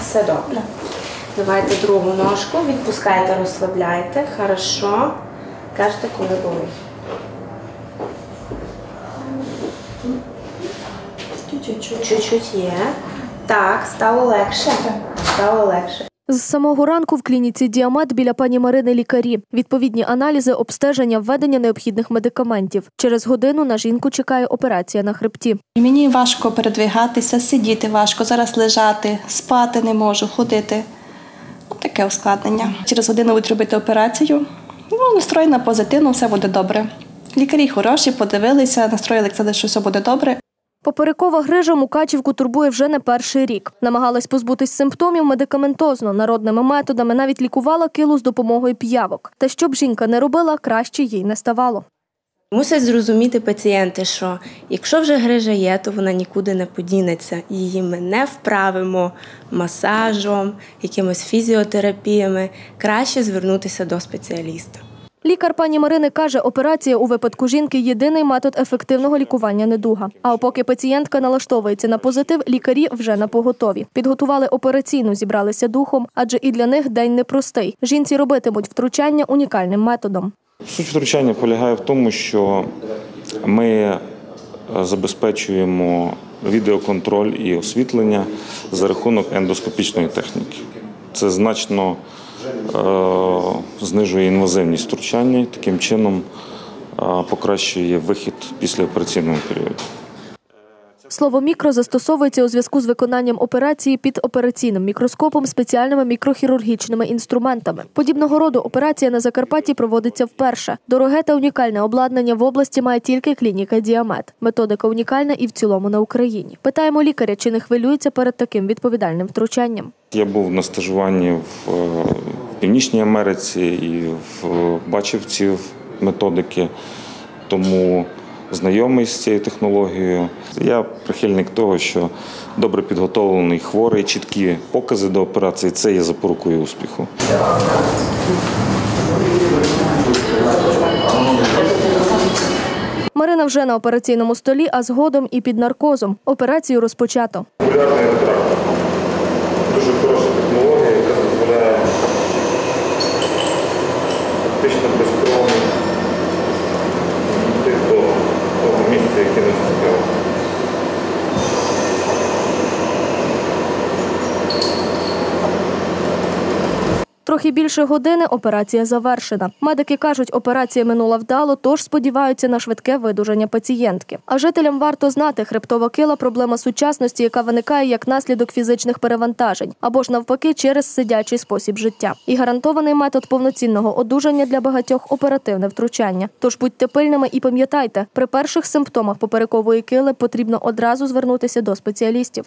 Все добре. Давайте другу ножку, відпускайте, розслабляйте. Хорошо. Кажете, коли болить. Чуть-чуть є. Так, стало легше. Стало легше. З самого ранку в клініці Діамет біля пані Марини лікарі. Відповідні аналізи, обстеження, введення необхідних медикаментів. Через годину на жінку чекає операція на хребті. Мені важко передвигатися, сидіти важко, зараз лежати, спати не можу, ходити. Ось таке ускладнення. Через годину будуть робити операцію. Ну, настроєна позитивно, все буде добре. Лікарі хороші, подивилися, настроїли, сказали, що все буде добре. Поперекова грижа Мукачівку турбує вже не перший рік. Намагалась позбутись симптомів медикаментозно, народними методами, навіть лікувала килу з допомогою п'явок. Та щоб жінка не робила, краще їй не ставало. Мусять зрозуміти пацієнти, що якщо вже грижа є, то вона нікуди не подінеться. Її ми не вправимо масажем, якимось фізіотерапіями. Краще звернутися до спеціаліста. Лікар пані Марини каже, операція у випадку жінки єдиний метод ефективного лікування недуга. А поки пацієнтка налаштовується на позитив, лікарі вже на поготові. Підготували операційну, зібралися духом, адже і для них день непростий. Жінці робитимуть втручання унікальним методом. Суть втручання полягає в тому, що ми е, забезпечуємо відеоконтроль і освітлення за рахунок ендоскопічної техніки. Це значно знижує інвазивність втручання таким чином е, покращує вихід після операційного періоду. Слово мікро застосовується у зв'язку з виконанням операції під операційним мікроскопом спеціальними мікрохірургічними інструментами. Подібного роду операція на Закарпатті проводиться вперше. Дороге та унікальне обладнання в області має тільки клініка Діамет. Методика унікальна і в цілому на Україні. Питаємо лікаря, чи не хвилюється перед таким відповідальним втручанням. Я був на стажуванні в, е, Північній Америці і бачив ці методики, тому знайомий з цією технологією. Я прихильник того, що добре підготовлений хворий, чіткі покази до операції це є запорукою успіху. Марина вже на операційному столі, а згодом і під наркозом. Операцію розпочато. Трохи більше години операція завершена. Медики кажуть, операція минула вдало, тож сподіваються на швидке видужання пацієнтки. А жителям варто знати, хребтова кила проблема сучасності, яка виникає як наслідок фізичних перевантажень або ж навпаки через сидячий спосіб життя. І гарантований метод повноцінного одужання для багатьох оперативне втручання. Тож будьте пильними і пам'ятайте, при перших симптомах поперекової кили потрібно одразу звернутися до спеціалістів.